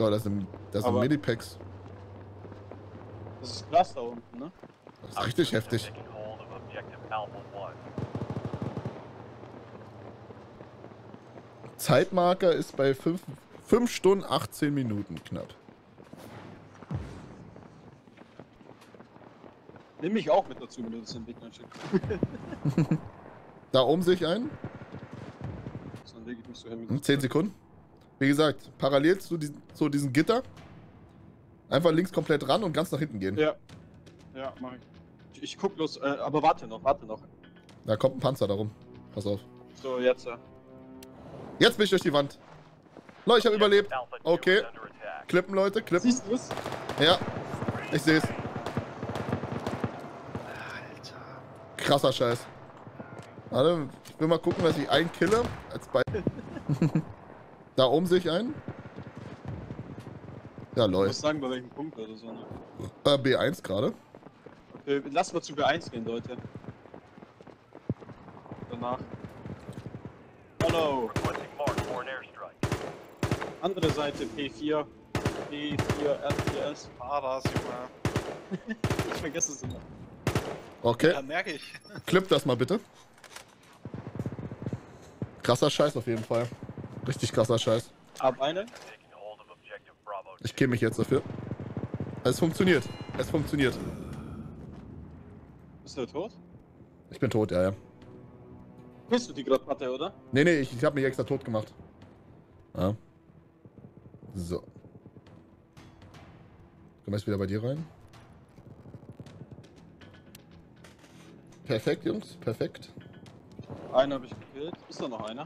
Ja, das sind, das sind Medipacks. Das ist krass da unten, ne? Das ist richtig heftig. Taking hold of objective Alpha 1. Zeitmarker ist bei 5, 5 Stunden 18 Minuten knapp. Nimm mich auch mit dazu, wenn du das entwickeln schickst. Da oben sehe ich einen. Dann lege ich mich so hin. In 10 Sekunden. Wie gesagt, parallel zu diesem, zu diesem Gitter. Einfach links komplett ran und ganz nach hinten gehen. Ja. Ja, mach ich. Ich, guck los, äh, aber warte noch, warte noch. Da kommt ein Panzer darum. Pass auf. So, jetzt. Äh. Jetzt bin ich durch die Wand. Leute, ich habe überlebt. Alpha 2 Okay. Klippen, Leute, klippen. Siehst du es? Ja, ich sehe es. Alter. Krasser Scheiß. Warte, ich will mal gucken, dass ich einen kille. Als Be da oben sehe ich einen. Ja, Ich lol. muss sagen, bei welchem Punkt oder so. Ne? Äh, B1 gerade. Okay, lass mal zu B1 gehen, Leute. Danach. Hallo. Andere Seite P4. P4 RTS. Ah, da ist Junge. Ich vergesse es immer. Okay, Ja, merke ich. klipp das mal bitte. Krasser Scheiß auf jeden Fall. Richtig krasser Scheiß. Ab eine. Taking hold of objective Bravo 2. Ich kill mich jetzt dafür. Es funktioniert. Es funktioniert. Bist du tot? Ich bin tot, ja, ja. Bist du die gerade oder? Nee, nee, ich, ich habe mich extra tot gemacht. Ja. So. Kommen wir jetzt wieder bei dir rein. Perfekt, Jungs. Perfekt. Einen habe ich gekillt. Ist da noch einer?